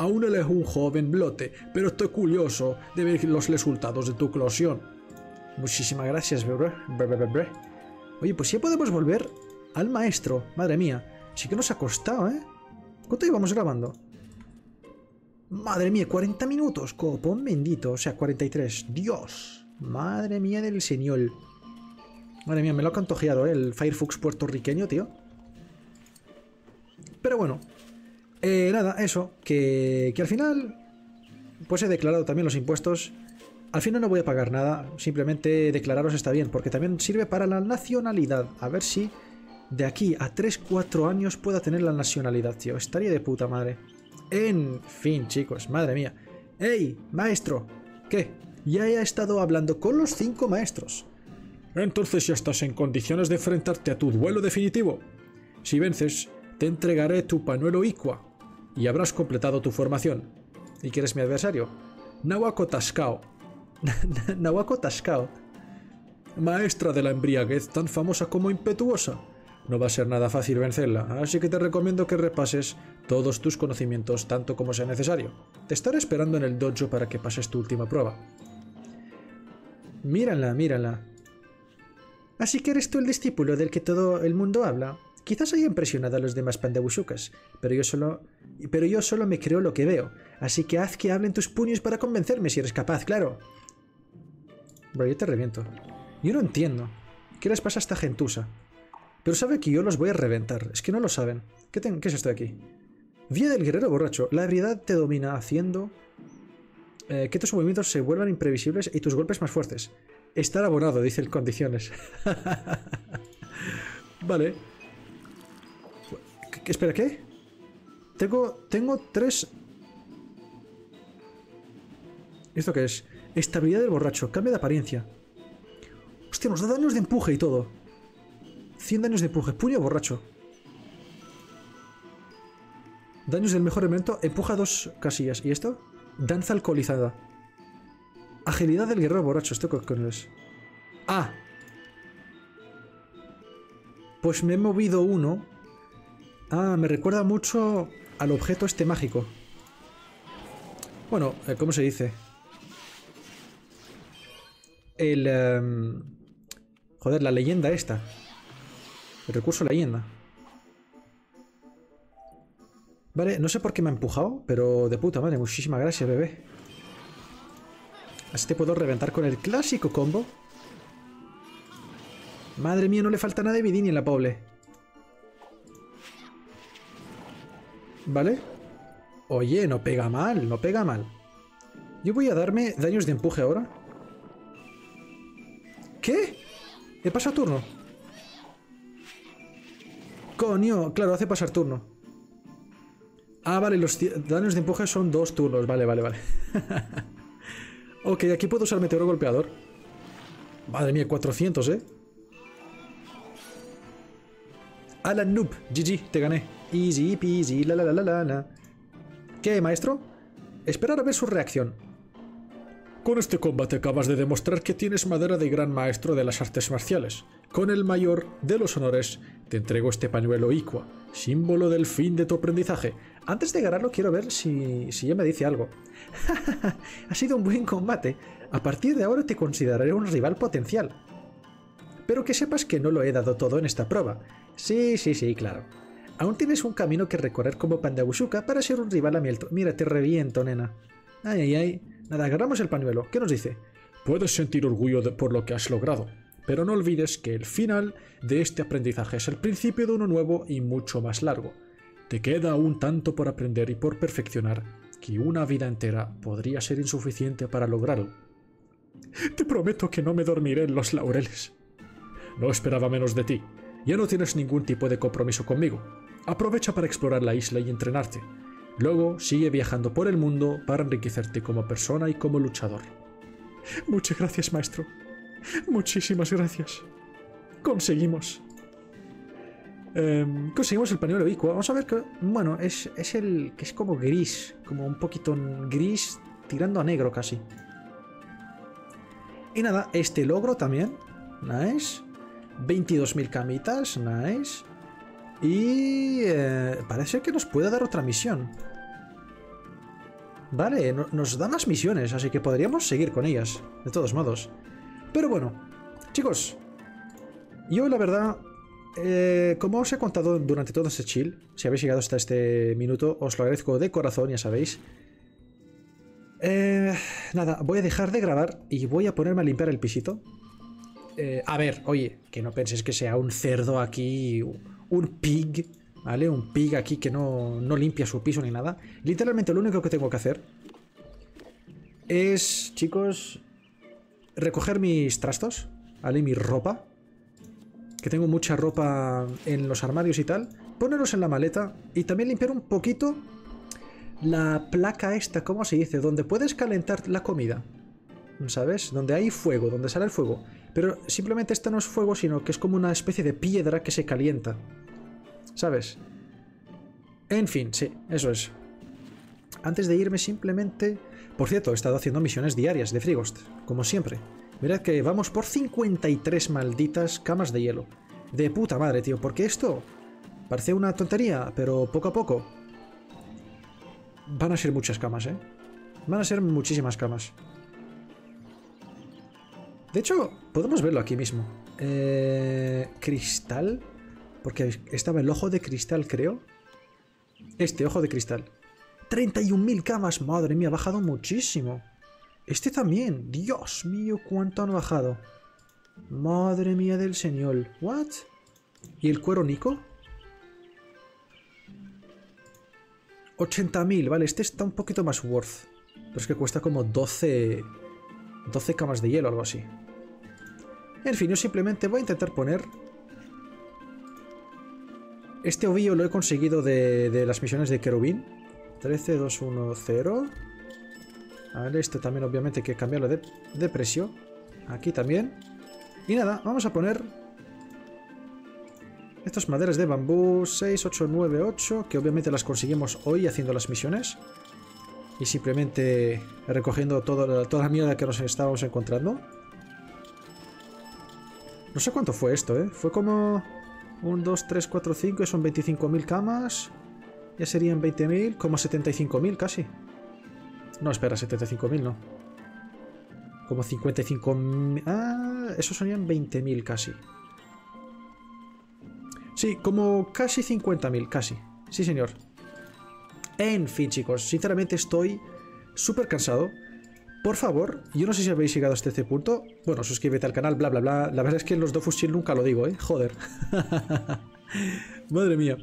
Aún eres un joven blote, pero estoy curioso de ver los resultados de tu eclosión. Muchísimas gracias, bebé. Oye, pues ya podemos volver al maestro. Madre mía, sí que nos ha costado, ¿eh? ¿Cuánto íbamos grabando? Madre mía, 40 minutos, copón bendito. O sea, 43. Dios. Madre mía del señor. Madre mía, me lo ha cantojeado, ¿eh? El Firefox puertorriqueño, tío. Pero bueno. Eh, nada, eso. Que, que al final... Pues he declarado también los impuestos. Al final no voy a pagar nada. Simplemente declararos está bien. Porque también sirve para la nacionalidad. A ver si de aquí a 3-4 años pueda tener la nacionalidad, tío. Estaría de puta madre. En fin, chicos, madre mía. ¡Ey, maestro! ¿Qué? Ya he estado hablando con los cinco maestros. Entonces ya estás en condiciones de enfrentarte a tu duelo definitivo. Si vences, te entregaré tu panuelo Iqua y habrás completado tu formación. ¿Y quién es mi adversario? Nawako Tascao. Nawako Tascao. Maestra de la embriaguez tan famosa como impetuosa. No va a ser nada fácil vencerla, así que te recomiendo que repases todos tus conocimientos tanto como sea necesario. Te estaré esperando en el dojo para que pases tu última prueba. Mírala, mírala. Así que eres tú el discípulo del que todo el mundo habla. Quizás haya impresionado a los demás pandabushukas, pero yo solo pero yo solo me creo lo que veo, así que haz que hablen tus puños para convencerme si eres capaz, claro. Bro, yo te reviento. Yo no entiendo. ¿Qué les pasa a esta gentusa? Pero sabe que yo los voy a reventar. Es que no lo saben. ¿Qué, ¿Qué es esto de aquí? Vía del guerrero borracho. La habilidad te domina haciendo eh, que tus movimientos se vuelvan imprevisibles y tus golpes más fuertes. Estar abonado, dice el condiciones. vale. ¿Qué, espera, ¿qué? Tengo, tengo tres... ¿Esto qué es? Estabilidad del borracho. Cambio de apariencia. Hostia, nos da daños de empuje y todo. 100 daños de empuje. Puño borracho. Daños del mejor elemento. Empuja dos casillas. ¿Y esto? Danza alcoholizada. Agilidad del guerrero borracho. ¿Esto qué es? Ah. Pues me he movido uno. Ah, me recuerda mucho al objeto este mágico. Bueno, eh, ¿cómo se dice? El... Em, joder, la leyenda esta. El recurso leyenda. Vale, no sé por qué me ha empujado, pero de puta madre, muchísimas gracias, bebé. Así te puedo reventar con el clásico combo. Madre mía, no le falta nada de vidini en la pobre. ¿Vale? Oye, no pega mal, no pega mal. Yo voy a darme daños de empuje ahora. ¿Qué? He pasado turno. Coño, claro, hace pasar turno. Ah, vale, los daños de empuje son dos turnos. Vale, vale, vale. ok, aquí puedo usar meteoro golpeador. Madre mía, 400, ¿eh? Alan Noob, GG, te gané. Easy peasy, la la la la la. ¿Qué, maestro? Esperar a ver su reacción. Con este combate acabas de demostrar que tienes madera de gran maestro de las artes marciales. Con el mayor de los honores, te entrego este pañuelo Iqua, símbolo del fin de tu aprendizaje. Antes de ganarlo quiero ver si, si ella me dice algo. ha sido un buen combate. A partir de ahora te consideraré un rival potencial. Pero que sepas que no lo he dado todo en esta prueba. Sí, sí, sí, claro. Aún tienes un camino que recorrer como Pandabushuka para ser un rival a mi Mira, te reviento, nena. Ay, ay, ay. Nada, agarramos el pañuelo. ¿Qué nos dice? Puedes sentir orgullo por lo que has logrado, pero no olvides que el final de este aprendizaje es el principio de uno nuevo y mucho más largo. Te queda aún tanto por aprender y por perfeccionar que una vida entera podría ser insuficiente para lograrlo. Te prometo que no me dormiré en los laureles. No esperaba menos de ti. Ya no tienes ningún tipo de compromiso conmigo. Aprovecha para explorar la isla y entrenarte. Luego sigue viajando por el mundo para enriquecerte como persona y como luchador. Muchas gracias, maestro. Muchísimas gracias. Conseguimos. Em, conseguimos el pañuelo Icua. Vamos a ver que. Bueno, es, es el. que es como gris. Como un poquito gris tirando a negro casi. Y nada, este logro también. Nice. 22.000 camitas. Nice. Y eh, parece que nos puede dar otra misión. Vale, nos da más misiones, así que podríamos seguir con ellas, de todos modos. Pero bueno, chicos, yo la verdad, eh, como os he contado durante todo este chill, si habéis llegado hasta este minuto, os lo agradezco de corazón, ya sabéis. Eh, nada, voy a dejar de grabar y voy a ponerme a limpiar el pisito. a ver, oye, que no penséis que sea un cerdo aquí un pig, ¿vale? Un pig aquí que no, no limpia su piso ni nada. Literalmente lo único que tengo que hacer es, chicos, recoger mis trastos, ¿vale? Mi ropa. Que tengo mucha ropa en los armarios y tal. Ponerlos en la maleta y también limpiar un poquito la placa esta, ¿cómo se dice? Donde puedes calentar la comida. ¿Sabes? Donde hay fuego, donde sale el fuego. Pero simplemente esto no es fuego, sino que es como una especie de piedra que se calienta. ¿Sabes? En fin, sí, eso es. Antes de irme simplemente... Por cierto, he estado haciendo misiones diarias de Frigost, como siempre. Mirad que vamos por 53 malditas camas de hielo. De puta madre, tío, porque esto parece una tontería, pero poco a poco van a ser muchas camas, ¿eh? Van a ser muchísimas camas. De hecho, podemos verlo aquí mismo. Eh, cristal. Porque estaba el ojo de cristal, creo. Este ojo de cristal. 31.000 camas. Madre mía, ha bajado muchísimo. Este también. Dios mío, cuánto han bajado. Madre mía del señor. ¿What? ¿Y el cuero Nico? 80.000. Vale, este está un poquito más worth. Pero es que cuesta como 12... 12 camas de hielo, algo así. En fin, yo simplemente voy a intentar poner... Este ovillo lo he conseguido de, las misiones de Kerubin. 13, 2, 1, 0. Vale, este también obviamente hay que cambiarlo de, de precio. Aquí también. Y nada, vamos a poner estas maderas de bambú 6, 8, 9, 8, que obviamente las conseguimos hoy haciendo las misiones. Y simplemente recogiendo todo, toda la mierda que nos estábamos encontrando. No sé cuánto fue esto, ¿eh? Fue como... 1, 2, 3, 4, 5, son 25.000 camas. Ya serían 20.000, como 75.000 casi. No, espera, 75.000 no. Como 55.000... Ah, esos serían 20.000 casi. Sí, como casi 50.000, casi. Sí, señor. En fin, chicos, sinceramente estoy súper cansado. Por favor, yo no sé si habéis llegado hasta este punto. Bueno, suscríbete al canal, bla, bla, bla. La verdad es que en los Dofus Chill nunca lo digo, ¿eh? Joder. Madre mía.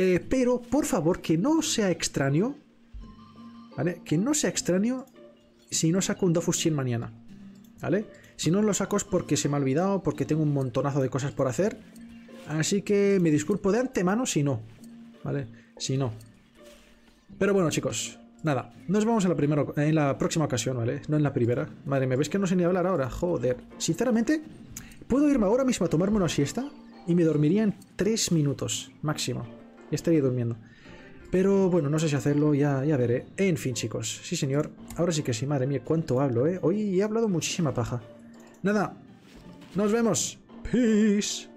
Eh, pero, por favor, que no sea extraño. ¿Vale? Que no sea extraño si no saco un Dofus Chill mañana. ¿Vale? Si no lo saco es porque se me ha olvidado, porque tengo un montonazo de cosas por hacer. Así que me disculpo de antemano si no. ¿Vale? Si no. Pero bueno, chicos. Nada, nos vemos en la, primera, en la próxima ocasión, ¿vale? No en la primera. Madre, ¿me ves que no sé ni hablar ahora? Joder. Sinceramente, puedo irme ahora mismo a tomarme una siesta y me dormiría en 3 minutos máximo. Estaría durmiendo. Pero bueno, no sé si hacerlo, ya, ya veré. En fin, chicos. Sí, señor. Ahora sí que sí, madre mía, cuánto hablo, ¿eh? Hoy he hablado muchísima paja. Nada. Nos vemos. Peace.